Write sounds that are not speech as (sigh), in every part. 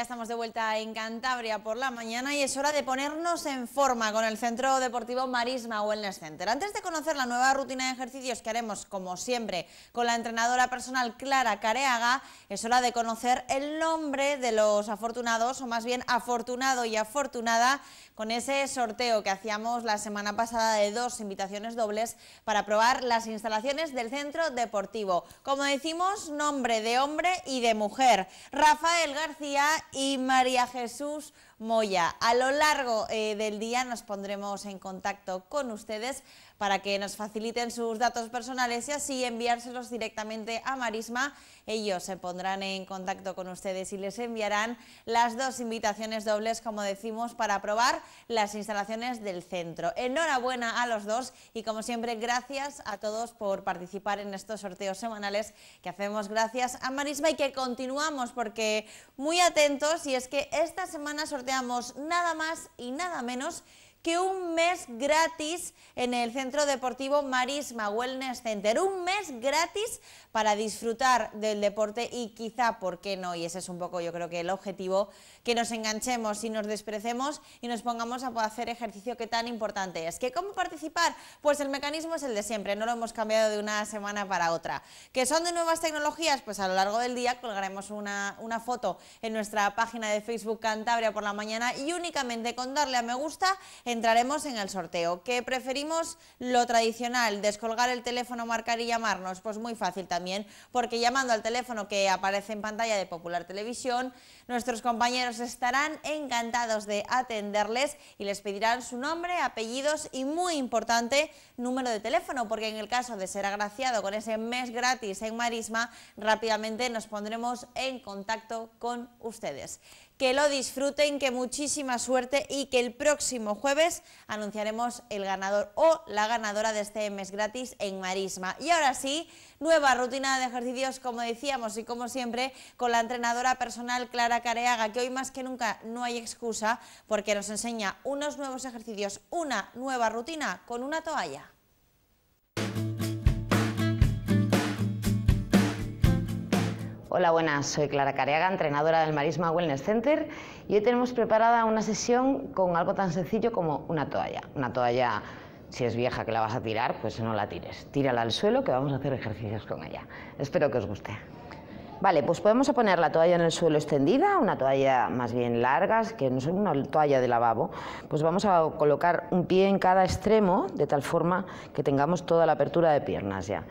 Ya estamos de vuelta en Cantabria por la mañana y es hora de ponernos en forma con el Centro Deportivo Marisma Wellness Center. Antes de conocer la nueva rutina de ejercicios que haremos, como siempre, con la entrenadora personal Clara Careaga, es hora de conocer el nombre de los afortunados, o más bien afortunado y afortunada, con ese sorteo que hacíamos la semana pasada de dos invitaciones dobles para probar las instalaciones del Centro Deportivo. Como decimos, nombre de hombre y de mujer. Rafael García y María Jesús Moya. A lo largo eh, del día nos pondremos en contacto con ustedes para que nos faciliten sus datos personales y así enviárselos directamente a Marisma. Ellos se pondrán en contacto con ustedes y les enviarán las dos invitaciones dobles, como decimos, para probar las instalaciones del centro. Enhorabuena a los dos y, como siempre, gracias a todos por participar en estos sorteos semanales que hacemos gracias a Marisma y que continuamos porque muy atentos y es que esta semana sorteamos nada más y nada menos que un mes gratis en el Centro Deportivo Marisma Wellness Center. Un mes gratis para disfrutar del deporte y quizá, ¿por qué no? Y ese es un poco yo creo que el objetivo, que nos enganchemos y nos desprecemos y nos pongamos a hacer ejercicio que tan importante es. ¿Que ¿Cómo participar? Pues el mecanismo es el de siempre, no lo hemos cambiado de una semana para otra. ¿Que son de nuevas tecnologías? Pues a lo largo del día colgaremos una, una foto en nuestra página de Facebook Cantabria por la mañana y únicamente con darle a me gusta entraremos en el sorteo. ¿Que preferimos lo tradicional, descolgar el teléfono, marcar y llamarnos? Pues muy fácil también, porque llamando al teléfono que aparece en pantalla de Popular Televisión, nuestros compañeros estarán encantados de atenderles y les pedirán su nombre, apellidos y, muy importante, número de teléfono, porque en el caso de ser agraciado con ese mes gratis en Marisma, rápidamente nos pondremos en contacto con ustedes que lo disfruten, que muchísima suerte y que el próximo jueves anunciaremos el ganador o la ganadora de este mes gratis en Marisma. Y ahora sí, nueva rutina de ejercicios, como decíamos y como siempre, con la entrenadora personal Clara Careaga, que hoy más que nunca no hay excusa porque nos enseña unos nuevos ejercicios, una nueva rutina con una toalla. Hola, buenas. Soy Clara Careaga, entrenadora del Marisma Wellness Center y hoy tenemos preparada una sesión con algo tan sencillo como una toalla. Una toalla, si es vieja que la vas a tirar, pues no la tires. Tírala al suelo que vamos a hacer ejercicios con ella. Espero que os guste. Vale, pues podemos poner la toalla en el suelo extendida, una toalla más bien larga, que no es una toalla de lavabo. Pues vamos a colocar un pie en cada extremo de tal forma que tengamos toda la apertura de piernas ya.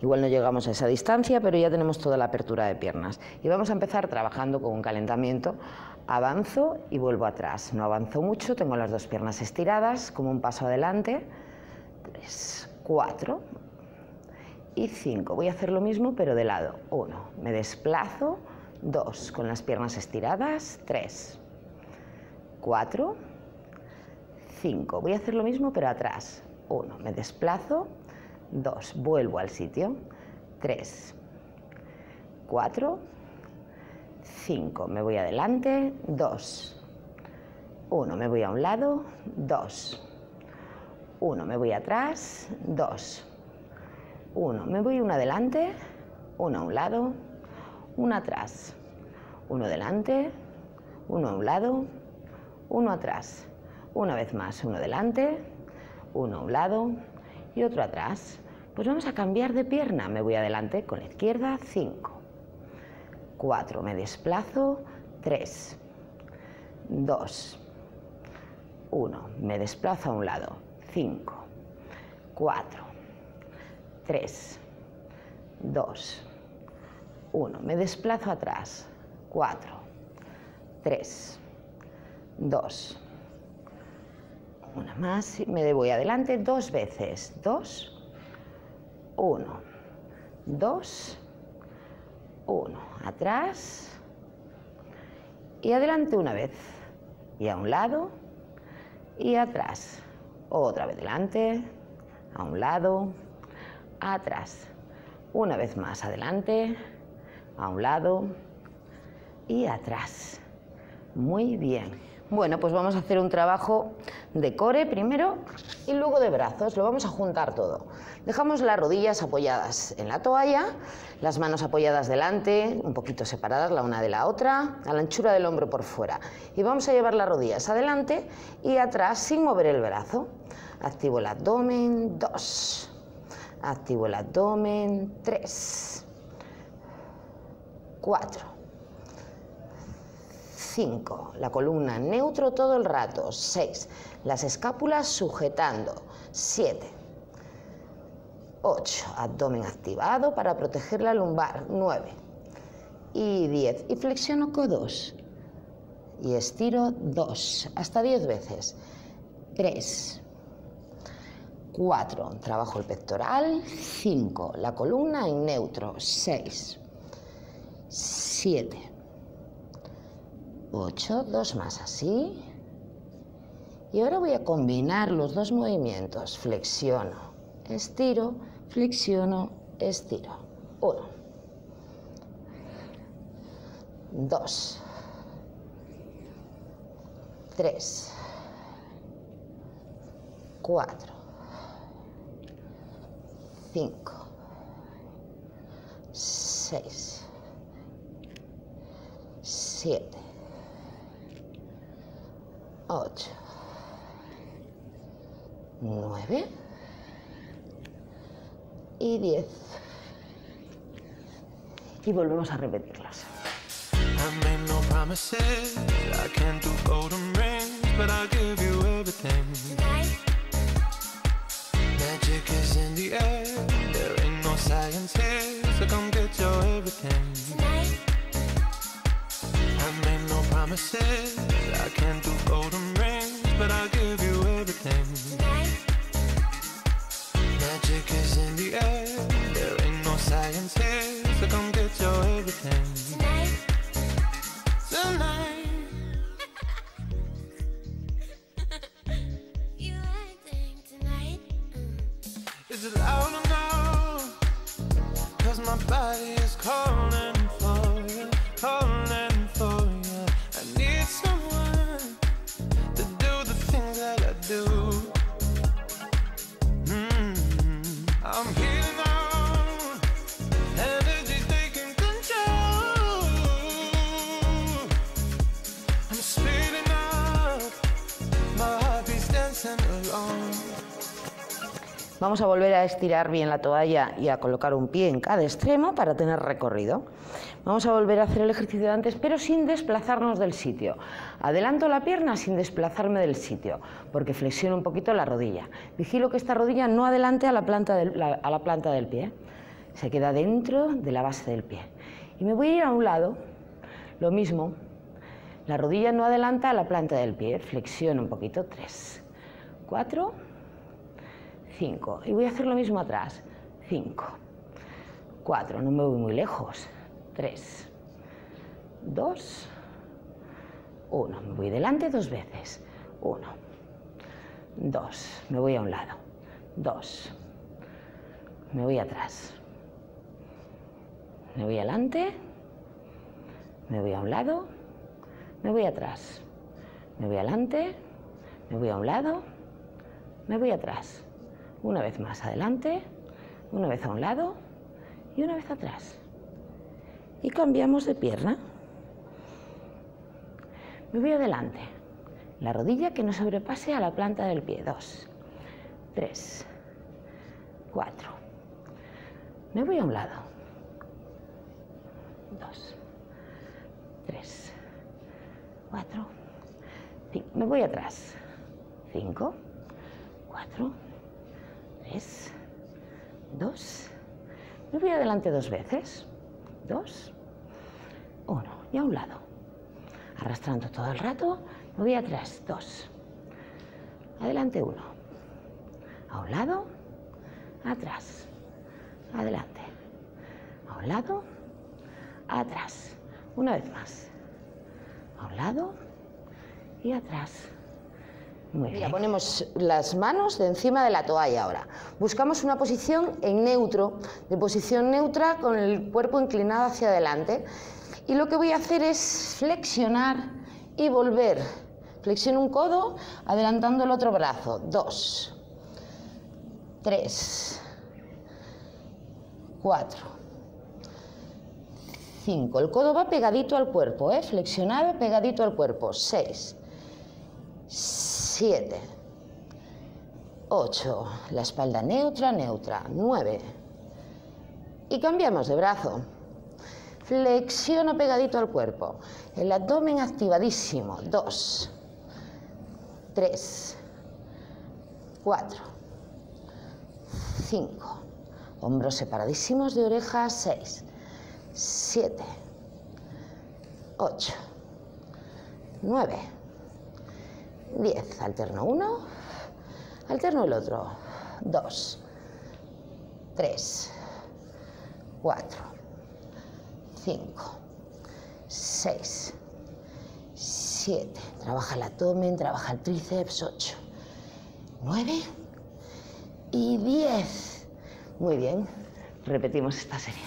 Igual no llegamos a esa distancia, pero ya tenemos toda la apertura de piernas. Y vamos a empezar trabajando con un calentamiento. Avanzo y vuelvo atrás. No avanzo mucho, tengo las dos piernas estiradas, como un paso adelante. Tres, cuatro y cinco. Voy a hacer lo mismo, pero de lado. Uno, me desplazo. Dos, con las piernas estiradas. Tres, cuatro, cinco. Voy a hacer lo mismo, pero atrás. Uno, me desplazo. 2, vuelvo al sitio, 3, 4, 5, me voy adelante, 2, 1, me voy a un lado, 2, 1, me voy atrás, 2, 1, me voy uno adelante, 1 a un lado, 1 atrás, 1 adelante, 1 a un lado, 1 atrás, una vez más, 1 adelante, 1 a un lado y otro atrás. Pues vamos a cambiar de pierna. Me voy adelante con la izquierda, 5. 4. Me desplazo, 3. 2. 1. Me desplazo a un lado, 5. 4. 3. 2. 1. Me desplazo atrás, 4. 3. 2. Una más y me voy adelante dos veces. 2. 1, 2, 1. Atrás y adelante una vez. Y a un lado y atrás. Otra vez delante, a un lado, atrás. Una vez más adelante, a un lado y atrás. Muy bien. Bueno, pues vamos a hacer un trabajo de core primero y luego de brazos. Lo vamos a juntar todo. Dejamos las rodillas apoyadas en la toalla, las manos apoyadas delante, un poquito separadas la una de la otra, a la anchura del hombro por fuera. Y vamos a llevar las rodillas adelante y atrás sin mover el brazo. Activo el abdomen, dos. Activo el abdomen, tres. Cuatro. 5, la columna neutro todo el rato, 6, las escápulas sujetando, 7, 8, abdomen activado para proteger la lumbar, 9 y 10, y flexiono codos. Y estiro 2, hasta 10 veces, 3, 4, trabajo el pectoral, 5, la columna en neutro, 6, 7, 8, dos más así. Y ahora voy a combinar los dos movimientos. Flexiono, estiro, flexiono, estiro. Uno. Dos. Tres. Cuatro. Cinco. Seis. Siete. 8, 9 y 10. Y volvemos a repetirlas. I Magic is in the air, there ain't no science here, so come get your everything. Tonight. I made no promises, I can't do golden rings, but I'll give Vamos a volver a estirar bien la toalla y a colocar un pie en cada extremo para tener recorrido. Vamos a volver a hacer el ejercicio de antes, pero sin desplazarnos del sitio. Adelanto la pierna sin desplazarme del sitio, porque flexiono un poquito la rodilla. Vigilo que esta rodilla no adelante a la planta del, a la planta del pie. Se queda dentro de la base del pie. Y me voy a ir a un lado, lo mismo. La rodilla no adelanta a la planta del pie. Flexiono un poquito. Tres, cuatro 5. Y voy a hacer lo mismo atrás. 5. 4. No me voy muy lejos. 3. 2. 1. Me voy delante dos veces. 1. 2. Me voy a un lado. 2. Me voy atrás. Me voy adelante. Me voy a un lado. Me voy atrás. Me voy adelante. Me voy a un lado. Me voy atrás. Una vez más adelante, una vez a un lado y una vez atrás. Y cambiamos de pierna. Me voy adelante. La rodilla que no sobrepase a la planta del pie. Dos, tres, cuatro. Me voy a un lado. Dos, tres, cuatro. Me voy atrás. Cinco, cuatro, Tres, dos. Me voy adelante dos veces. Dos, uno. Y a un lado. Arrastrando todo el rato. Me voy atrás. Dos. Adelante uno. A un lado. Atrás. Adelante. A un lado. Atrás. Una vez más. A un lado y atrás. Mira, ponemos las manos de encima de la toalla ahora. Buscamos una posición en neutro, de posición neutra con el cuerpo inclinado hacia adelante. Y lo que voy a hacer es flexionar y volver. Flexiono un codo, adelantando el otro brazo. Dos, tres, cuatro, cinco. El codo va pegadito al cuerpo, ¿eh? flexionado, pegadito al cuerpo. Seis, siete, ocho. La espalda neutra, neutra. Nueve. Y cambiamos de brazo. Flexiono pegadito al cuerpo. El abdomen activadísimo. Dos, tres, cuatro, cinco. Hombros separadísimos de orejas. Seis, siete, ocho, nueve, diez. Alterno uno, alterno el otro. Dos, tres, cuatro 5, 6, 7. Trabaja el abdomen, trabaja el tríceps. 8, 9 y 10. Muy bien. Repetimos esta serie.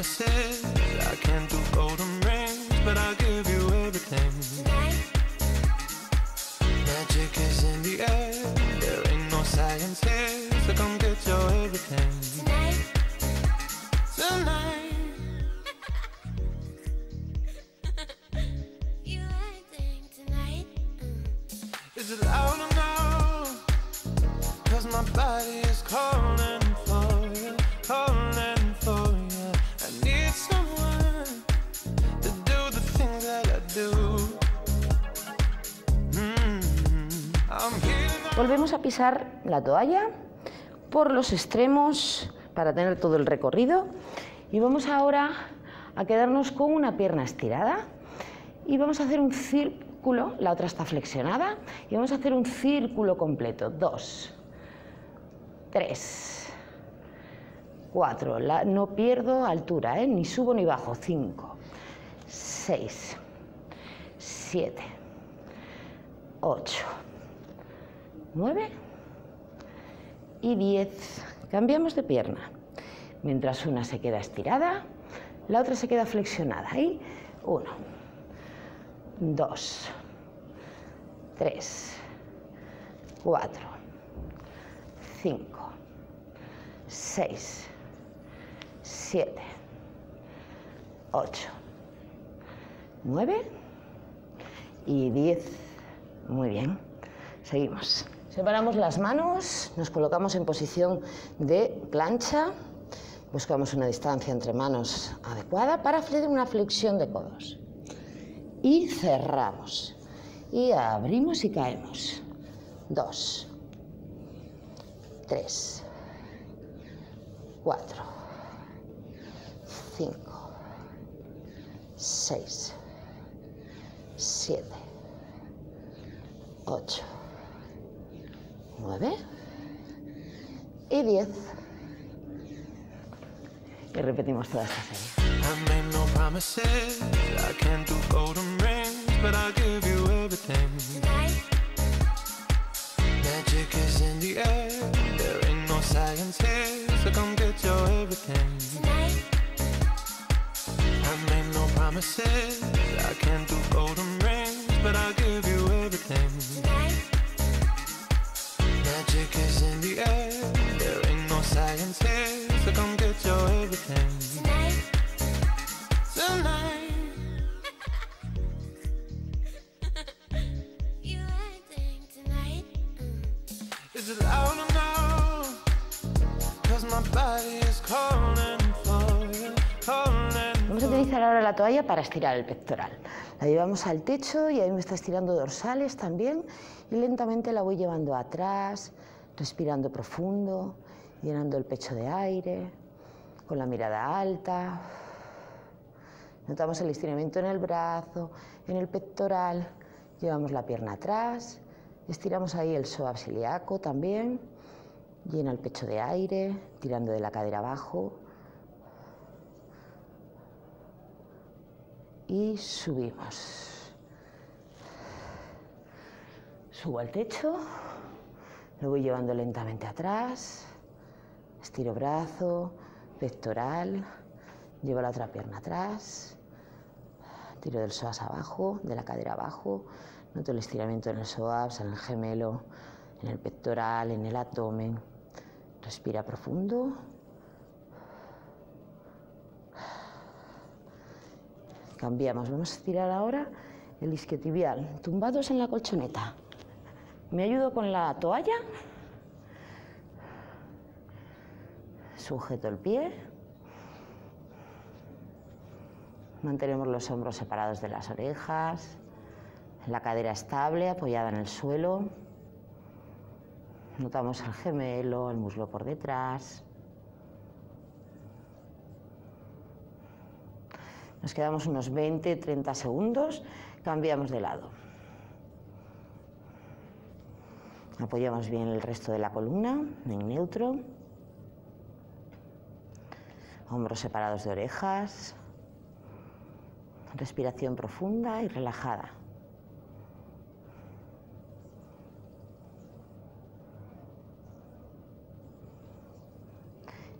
Promises. I can't do golden rings, but I'll give you everything. Magic is in the air. There ain't no science here, so come get your everything. Tonight. (laughs) Tonight. tonight. Is it loud or no? Cause my body is calling Volvemos a pisar la toalla por los extremos para tener todo el recorrido y vamos ahora a quedarnos con una pierna estirada y vamos a hacer un círculo, la otra está flexionada y vamos a hacer un círculo completo. Dos, tres, cuatro, no pierdo altura, ¿eh? ni subo ni bajo. Cinco, seis, siete, ocho. 9 y 10. Cambiamos de pierna. Mientras una se queda estirada, la otra se queda flexionada. Y 1, 2, 3, 4, 5, 6, 7, 8, 9 y 10. Muy bien. Seguimos. Separamos las manos, nos colocamos en posición de plancha, buscamos una distancia entre manos adecuada para hacer una flexión de codos. Y cerramos. Y abrimos y caemos. Dos, tres, cuatro, cinco, seis, siete, ocho. 9 y 10. Y repetimos toda esta serie. Magic is in the air, there ain't no science here, so come get your everything. I made no promises, I can't do golden rings, but I'll give you everything. Vamos a utilizar ahora la toalla para estirar el pectoral. La llevamos al techo y ahí me está estirando dorsales también y lentamente la voy llevando atrás, respirando profundo, llenando el pecho de aire, con la mirada alta. Notamos el estiramiento en el brazo, en el pectoral, llevamos la pierna atrás, estiramos ahí el psoas ciliaco también, llena el pecho de aire, tirando de la cadera abajo. Y subimos. Subo al techo, lo voy llevando lentamente atrás, estiro brazo, pectoral, llevo la otra pierna atrás, tiro del psoas abajo, de la cadera abajo, noto el estiramiento en el psoas, en el gemelo, en el pectoral, en el abdomen. Respira profundo. Cambiamos, vamos a estirar ahora el isquiotibial, tumbados en la colchoneta. Me ayudo con la toalla, sujeto el pie, mantenemos los hombros separados de las orejas, la cadera estable, apoyada en el suelo, notamos el gemelo, el muslo por detrás. Nos quedamos unos 20-30 segundos, cambiamos de lado. Apoyamos bien el resto de la columna en neutro. Hombros separados de orejas. Respiración profunda y relajada.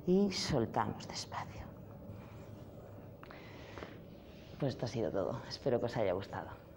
Y soltamos despacio. Pues esto ha sido todo. Espero que os haya gustado.